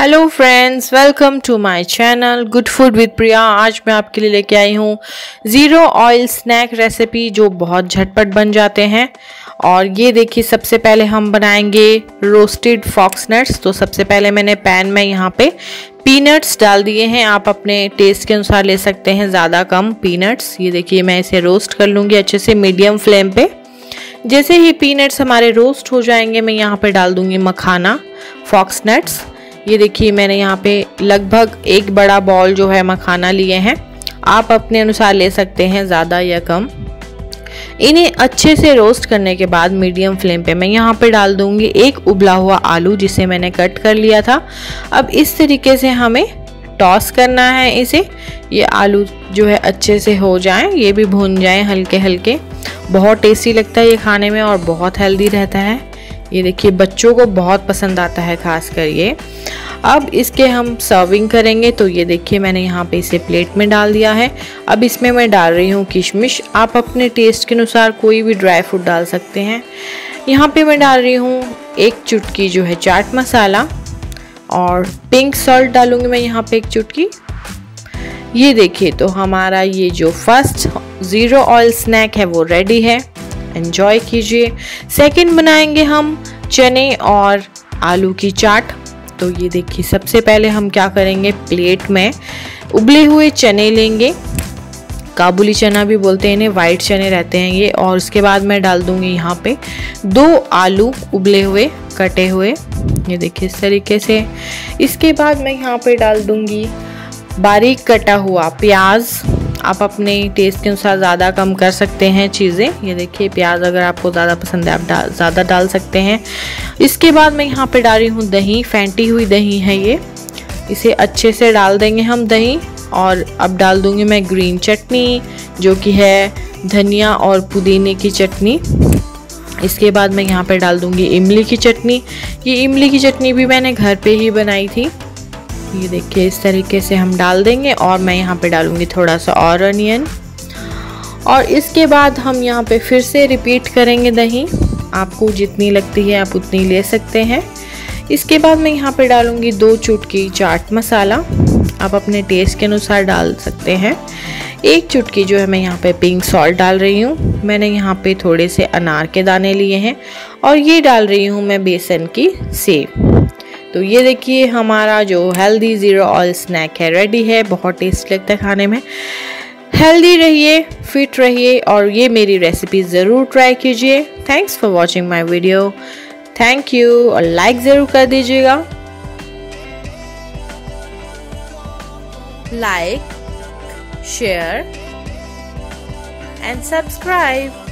Hello friends welcome to my channel good food with Priya आज मैं आपके लिए लेके आई हूँ ज़ीरो ऑयल स्नैक रेसिपी जो बहुत झटपट बन जाते हैं। और ये देखिए, सबसे पहले हम बनाएँगे रोस्टेड फॉक्स नट्स तो सबसे पहले मैंने पैन में यहाँ पे पीनट्स डाल दिए हैं। आप अपने टेस्ट के अनुसार ले सकते हैं, ज़्यादा कम पीनट्स ये देखिए, मैं इसे रोस्ट कर लूँगी अच्छे से मीडियम फ्लेम पर जैसे ही पीनट्स हमारे रोस्ट हो जाएँगे, मैं यहाँ पर डाल दूँगी मखाना फॉक्स नट्स ये देखिए, मैंने यहाँ पे लगभग एक बड़ा बॉल जो है मखाना लिए हैं। आप अपने अनुसार ले सकते हैं, ज़्यादा या कम। इन्हें अच्छे से रोस्ट करने के बाद मीडियम फ्लेम पे मैं यहाँ पे डाल दूँगी एक उबला हुआ आलू, जिसे मैंने कट कर लिया था। अब इस तरीके से हमें टॉस करना है इसे। ये आलू जो है अच्छे से हो जाए, ये भी भून जाए हल्के हल्के। बहुत टेस्टी लगता है ये खाने में और बहुत हेल्दी रहता है। ये देखिए, बच्चों को बहुत पसंद आता है खास कर ये। अब इसके हम सर्विंग करेंगे तो ये देखिए मैंने यहाँ पे इसे प्लेट में डाल दिया है। अब इसमें मैं डाल रही हूँ किशमिश। आप अपने टेस्ट के अनुसार कोई भी ड्राई फ्रूट डाल सकते हैं। यहाँ पे मैं डाल रही हूँ एक चुटकी जो है चाट मसाला और पिंक सॉल्ट डालूँगी मैं यहाँ पे एक चुटकी। ये देखिए तो हमारा ये जो फ़र्स्ट ज़ीरो ऑयल स्नैक है वो रेडी है। एंजॉय कीजिए। सेकंड बनाएँगे हम चने और आलू की चाट। तो ये देखिए, सबसे पहले हम क्या करेंगे, प्लेट में उबले हुए चने लेंगे। काबुली चना भी बोलते हैं, इन्हें वाइट चने रहते हैं ये। और उसके बाद मैं डाल दूँगी यहाँ पे दो आलू उबले हुए, कटे हुए। ये देखिए, इस तरीके से। इसके बाद मैं यहाँ पे डाल दूँगी बारीक कटा हुआ प्याज। आप अपने टेस्ट के अनुसार ज़्यादा कम कर सकते हैं चीज़ें। ये देखिए, प्याज अगर आपको ज़्यादा पसंद है, आप डाल, ज़्यादा डाल सकते हैं। इसके बाद मैं यहाँ पे डाल रही हूँ दही, फेंटी हुई दही है ये। इसे अच्छे से डाल देंगे हम दही, और अब डाल दूँगी मैं ग्रीन चटनी, जो कि है धनिया और पुदीने की चटनी। इसके बाद मैं यहाँ पे डाल दूँगी इमली की चटनी। ये इमली की चटनी भी मैंने घर पे ही बनाई थी। ये देखिए, इस तरीके से हम डाल देंगे और मैं यहाँ पे डालूँगी थोड़ा सा और अनियन। और इसके बाद हम यहाँ पे फिर से रिपीट करेंगे दही। आपको जितनी लगती है आप उतनी ले सकते हैं। इसके बाद मैं यहाँ पे डालूँगी दो चुटकी चाट मसाला। आप अपने टेस्ट के अनुसार डाल सकते हैं। एक चुटकी जो है मैं यहाँ पे पिंक सॉल्ट डाल रही हूँ। मैंने यहाँ पे थोड़े से अनार के दाने लिए हैं। और ये डाल रही हूँ मैं बेसन की सेब तो ये देखिए, हमारा जो हेल्दी ज़ीरो ऑयल स्नैक है रेडी है, बहुत टेस्ट लगता है खाने में। हेल्दी रहिए फिट रहिए और ये मेरी रेसिपी ज़रूर ट्राई कीजिए। Thanks for watching my video thank you और लाइक ज़रूर कर दीजिएगा। Like share and subscribe